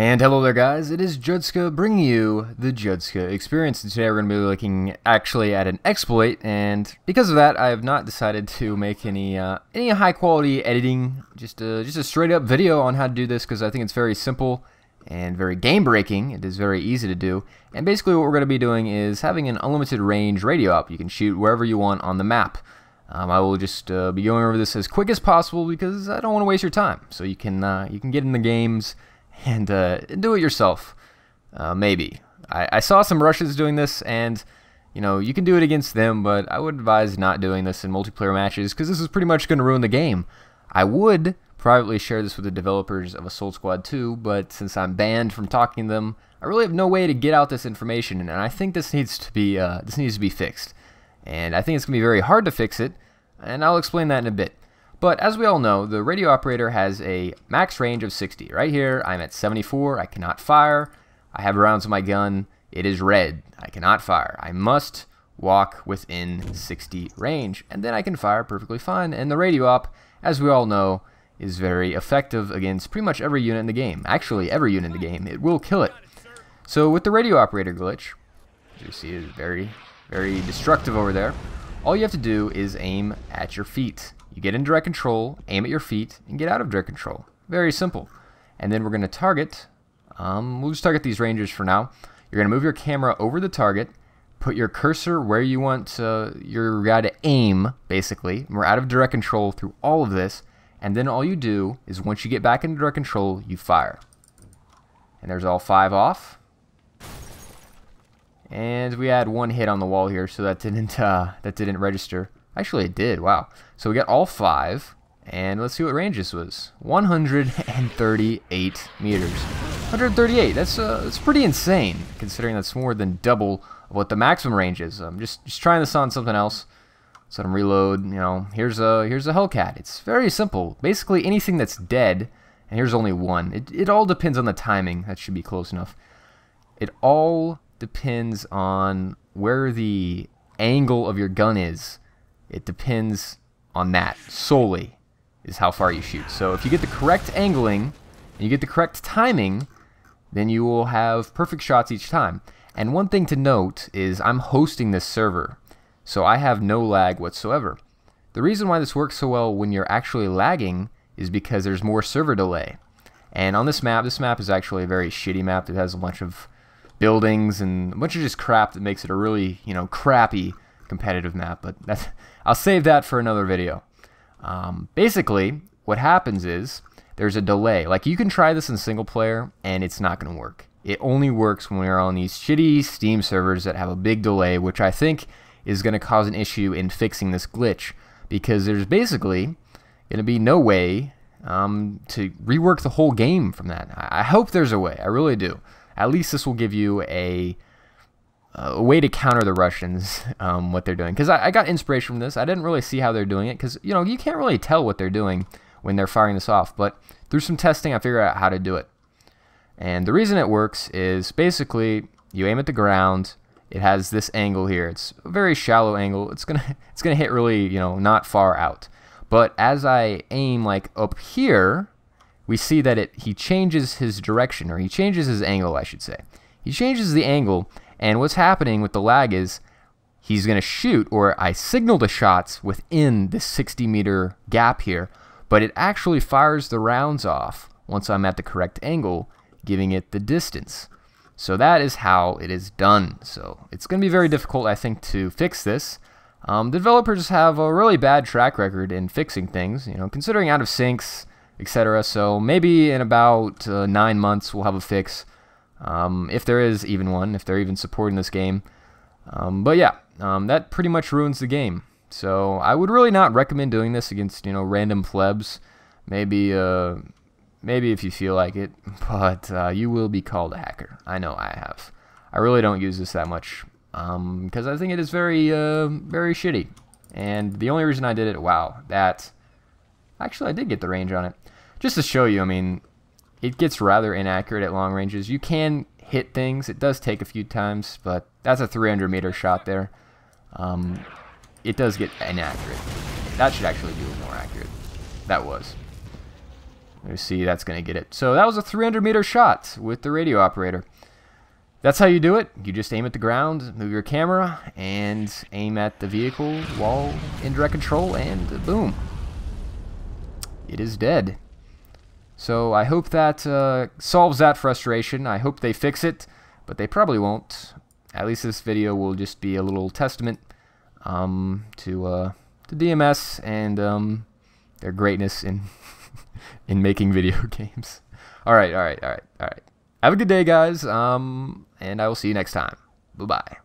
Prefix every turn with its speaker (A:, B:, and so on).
A: And hello there guys, it is Judska bringing you the Judska experience. And today we're going to be looking actually at an exploit and because of that I have not decided to make any uh, any high quality editing, just a, just a straight up video on how to do this because I think it's very simple and very game breaking. It is very easy to do. And basically what we're going to be doing is having an unlimited range radio op. You can shoot wherever you want on the map. Um, I will just uh, be going over this as quick as possible because I don't want to waste your time. So you can uh, you can get in the games and uh, do it yourself. Uh, maybe. I, I saw some Russians doing this, and you know you can do it against them, but I would advise not doing this in multiplayer matches because this is pretty much going to ruin the game. I would privately share this with the developers of Assault Squad 2, but since I'm banned from talking to them, I really have no way to get out this information, and I think this needs to be uh, this needs to be fixed. And I think it's going to be very hard to fix it, and I'll explain that in a bit. But as we all know, the radio operator has a max range of 60. Right here, I'm at 74. I cannot fire. I have rounds in my gun. It is red. I cannot fire. I must walk within 60 range, and then I can fire perfectly fine. And the radio op, as we all know, is very effective against pretty much every unit in the game. Actually, every unit in the game. It will kill it. So with the radio operator glitch, as you see, is very, very destructive over there. All you have to do is aim at your feet. You get in direct control, aim at your feet, and get out of direct control. Very simple. And then we're going to target, um, we'll just target these rangers for now. You're going to move your camera over the target, put your cursor where you want uh, your guy to aim, basically. We're out of direct control through all of this, and then all you do is once you get back into direct control, you fire. And there's all five off. And we had one hit on the wall here, so that didn't uh, that didn't register. Actually, it did. Wow. So we got all five, and let's see what range this was. 138 meters. 138. That's uh, that's pretty insane, considering that's more than double of what the maximum range is. I'm just just trying this on something else. So I'm reload. You know, here's a here's a Hellcat. It's very simple. Basically, anything that's dead, and here's only one. It it all depends on the timing. That should be close enough. It all depends on where the angle of your gun is. It depends on that solely is how far you shoot. So if you get the correct angling and you get the correct timing, then you will have perfect shots each time. And one thing to note is I'm hosting this server, so I have no lag whatsoever. The reason why this works so well when you're actually lagging is because there's more server delay. And on this map, this map is actually a very shitty map. It has a bunch of buildings and a bunch of just crap that makes it a really, you know, crappy competitive map. But that's, I'll save that for another video. Um, basically, what happens is there's a delay. Like you can try this in single player and it's not going to work. It only works when we're on these shitty Steam servers that have a big delay, which I think is going to cause an issue in fixing this glitch because there's basically going to be no way um, to rework the whole game from that. I hope there's a way. I really do at least this will give you a a way to counter the Russians, um, what they're doing. Because I, I, got inspiration from this. I didn't really see how they're doing it because you know you can't really tell what they're doing when they're firing this off. But through some testing, I figured out how to do it. And the reason it works is basically you aim at the ground. It has this angle here. It's a very shallow angle. It's gonna it's gonna hit really you know not far out. But as I aim like up here, we see that it he changes his direction, or he changes his angle, I should say. He changes the angle, and what's happening with the lag is he's going to shoot, or I signal the shots within the 60 meter gap here, but it actually fires the rounds off once I'm at the correct angle, giving it the distance. So that is how it is done. So it's going to be very difficult, I think, to fix this. Um, developers have a really bad track record in fixing things. You know, considering out of syncs, etc. So maybe in about uh, nine months we'll have a fix, um, if there is even one, if they're even supporting this game. Um, but yeah, um, that pretty much ruins the game. So I would really not recommend doing this against you know random plebs. Maybe uh, maybe if you feel like it, but uh, you will be called a hacker. I know I have. I really don't use this that much because um, I think it is very uh, very shitty. And the only reason I did it, wow, that actually I did get the range on it just to show you, I mean, it gets rather inaccurate at long ranges. You can hit things. It does take a few times, but that's a 300 meter shot there. Um, it does get inaccurate. That should actually be more accurate. That was. You see, that's going to get it. So that was a 300 meter shot with the radio operator. That's how you do it. You just aim at the ground, move your camera, and aim at the vehicle while in direct control, and boom. It is dead. So I hope that uh, solves that frustration. I hope they fix it, but they probably won't. At least this video will just be a little testament um, to, uh, to DMS and um, their greatness in in making video games. All right, all right, all right, all right. Have a good day, guys. Um, and I will see you next time. Bye bye.